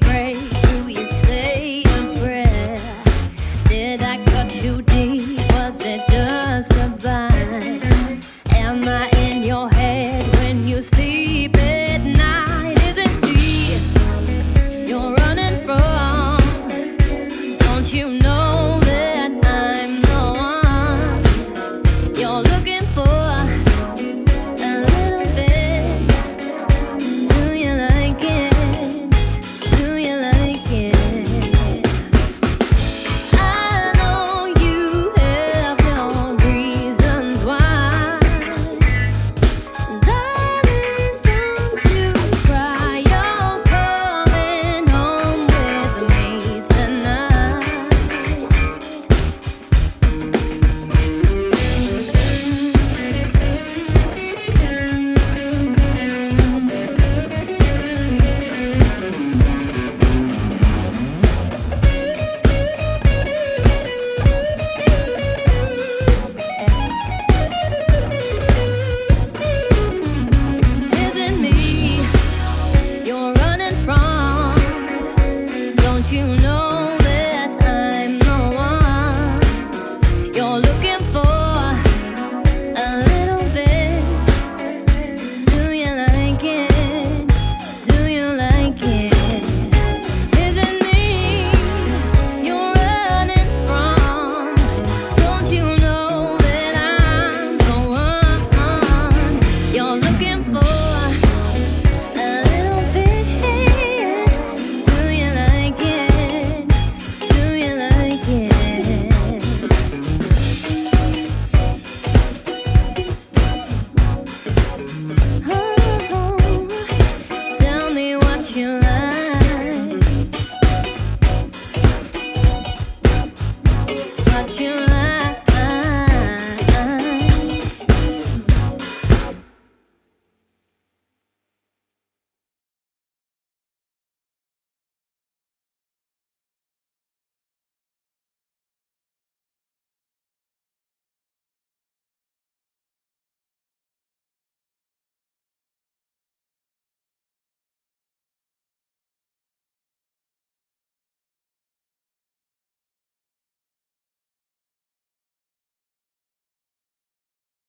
Great. you know